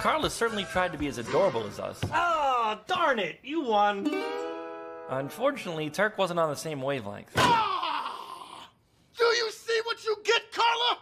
Carla certainly tried to be as adorable as us. Ah, oh, darn it, you won. Unfortunately, Turk wasn't on the same wavelength. Ah! Do you see what you get, Carla?